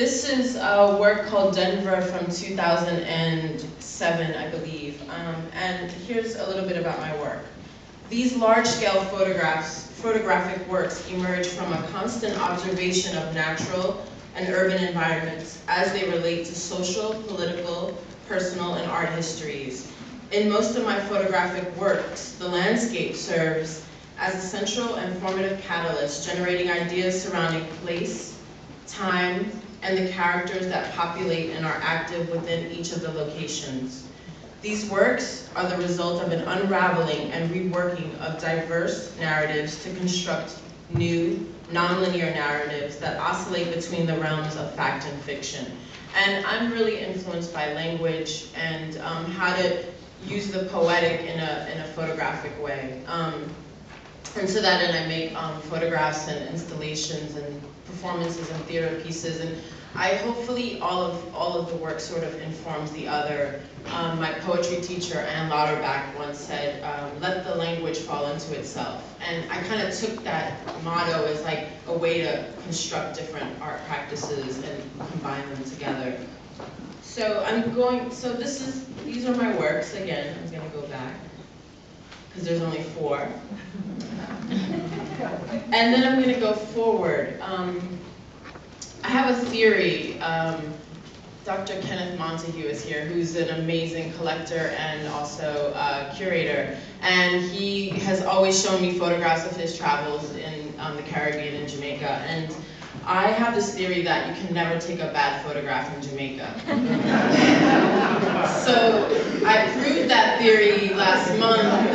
This is a work called Denver from 2007, I believe. Um, and here's a little bit about my work. These large-scale photographs, photographic works emerge from a constant observation of natural and urban environments as they relate to social, political, personal, and art histories. In most of my photographic works, the landscape serves as a central and formative catalyst, generating ideas surrounding place, time, and the characters that populate and are active within each of the locations. These works are the result of an unraveling and reworking of diverse narratives to construct new, nonlinear narratives that oscillate between the realms of fact and fiction. And I'm really influenced by language and um, how to use the poetic in a, in a photographic way. Um, and to that end, I make um, photographs and installations and performances and theater pieces. And I hopefully all of all of the work sort of informs the other. Um, my poetry teacher Ann Lauterbach once said, um, "Let the language fall into itself." And I kind of took that motto as like a way to construct different art practices and combine them together. So I'm going. So this is these are my works again. I'm going to go back because there's only four. and then I'm going to go forward. Um, I have a theory. Um, Dr. Kenneth Montague is here, who's an amazing collector and also curator. And he has always shown me photographs of his travels in um, the Caribbean and Jamaica. And I have this theory that you can never take a bad photograph in Jamaica. so I proved that theory last month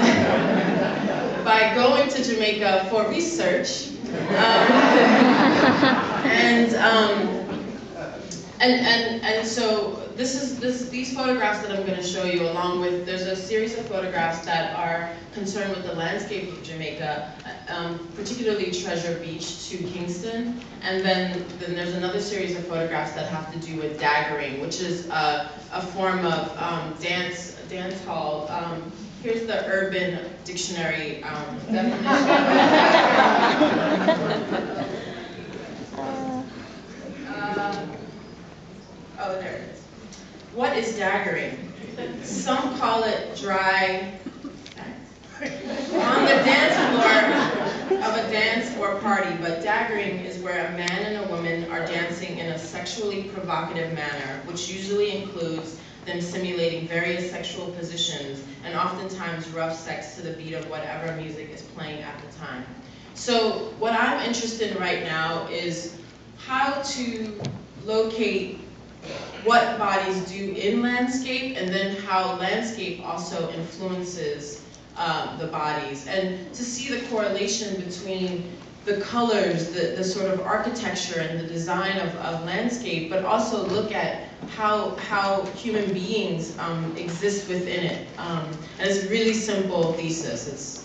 by going to Jamaica for research. Um, and, um, and, and, and so this is this, these photographs that I'm going to show you along with, there's a series of photographs that are concerned with the landscape of Jamaica, um, particularly Treasure Beach to Kingston. And then, then there's another series of photographs that have to do with daggering, which is a, a form of um, dance, dance hall. Um, here's the Urban Dictionary um, definition. uh, oh, there it is. What is daggering? Some call it dry on the dance floor of a dance or party, but daggering is where a man and a woman are dancing in a sexually provocative manner, which usually includes them simulating various sexual positions and oftentimes rough sex to the beat of whatever music is playing at the time. So what I'm interested in right now is how to locate what bodies do in landscape and then how landscape also influences uh, the bodies and to see the correlation between the colors, the, the sort of architecture and the design of, of landscape, but also look at how, how human beings um, exist within it. Um, and it's a really simple thesis. It's